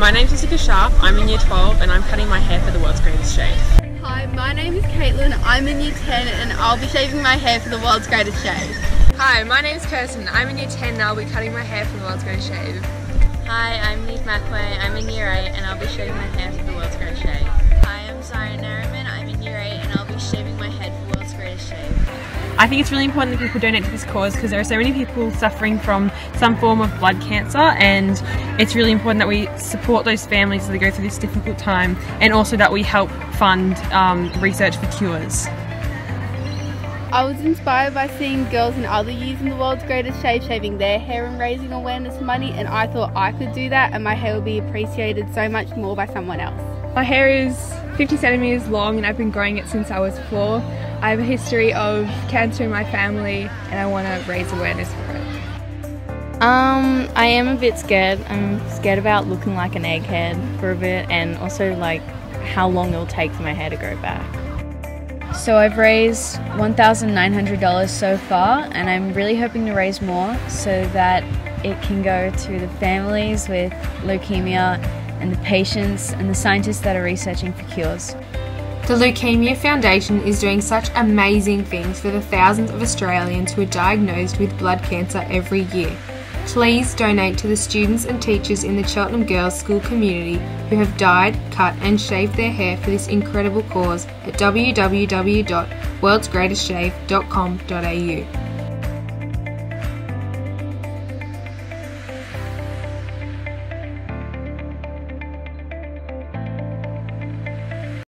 my name's Jessica Sharp. I'm in Year 12 and I'm cutting my hair for the world's greatest shave. Hi, my name is Caitlin. I'm in Year 10 and I'll be shaving my hair for the world's greatest shave. Hi, my name is Kirsten. I'm in Year 10 and I'll be cutting my hair for the world's greatest shave. Hi, I'm Neve McWay. I'm in Year 8 and I'll be shaving my hair for the world's greatest shave. I think it's really important that people donate to this cause because there are so many people suffering from some form of blood cancer and it's really important that we support those families as they go through this difficult time and also that we help fund um, research for cures. I was inspired by seeing girls in other years in the world's greatest shave shaving their hair and raising awareness money and I thought I could do that and my hair would be appreciated so much more by someone else. My hair is 50 centimeters long and I've been growing it since I was four. I have a history of cancer in my family and I want to raise awareness for it. Um, I am a bit scared. I'm scared about looking like an egghead for a bit and also like how long it'll take for my hair to grow back. So I've raised $1,900 so far and I'm really hoping to raise more so that it can go to the families with leukemia and the patients and the scientists that are researching for cures. The Leukaemia Foundation is doing such amazing things for the thousands of Australians who are diagnosed with blood cancer every year. Please donate to the students and teachers in the Cheltenham Girls School community who have dyed, cut, and shaved their hair for this incredible cause at www.worldsgreatestshave.com.au.